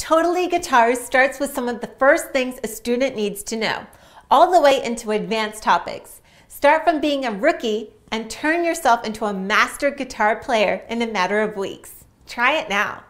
Totally Guitars starts with some of the first things a student needs to know, all the way into advanced topics. Start from being a rookie and turn yourself into a master guitar player in a matter of weeks. Try it now.